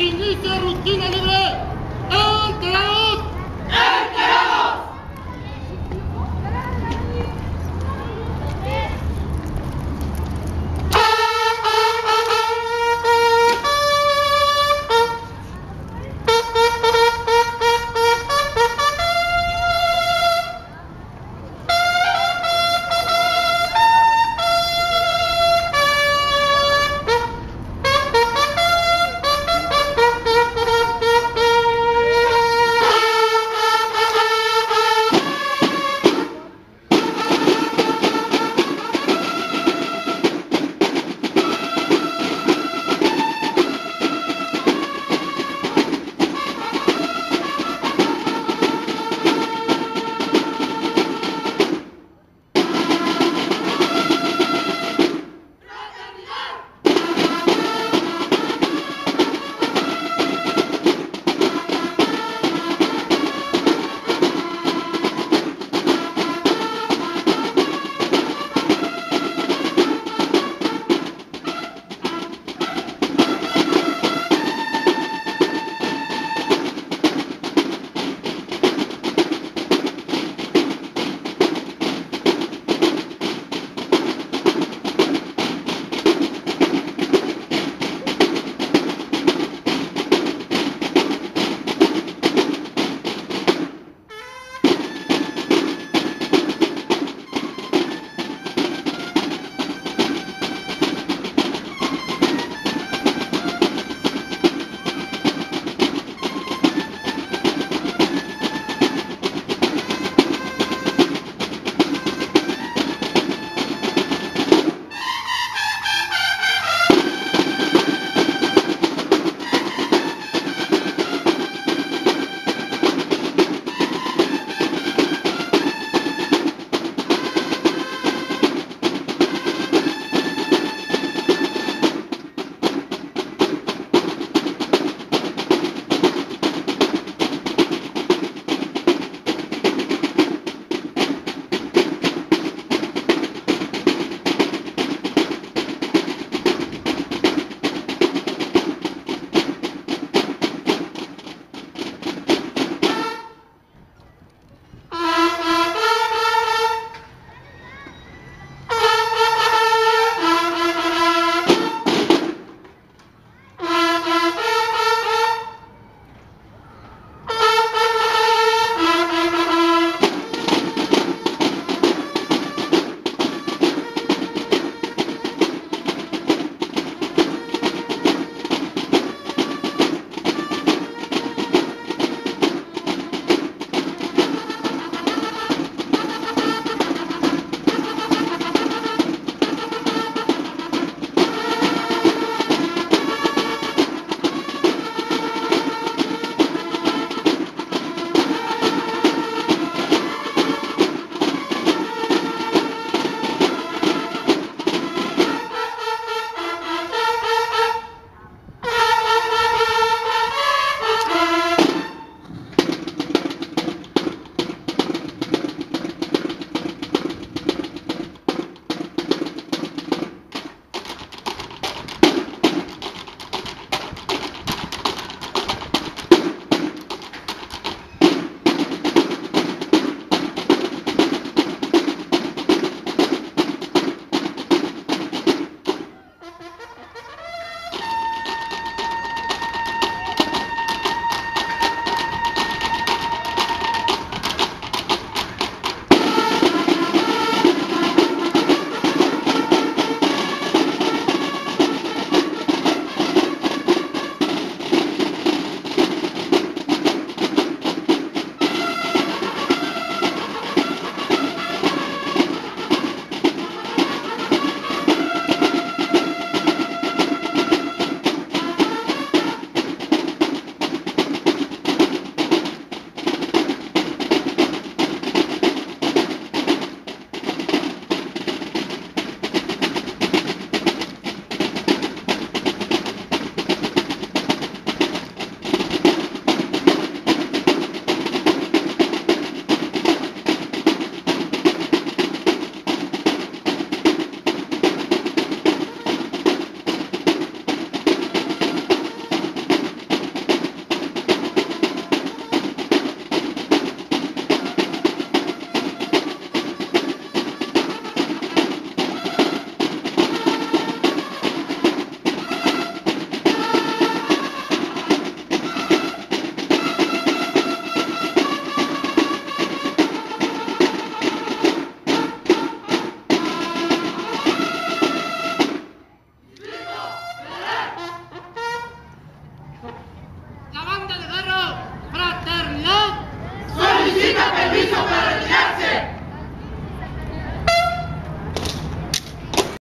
inicia rutina libre. Altă!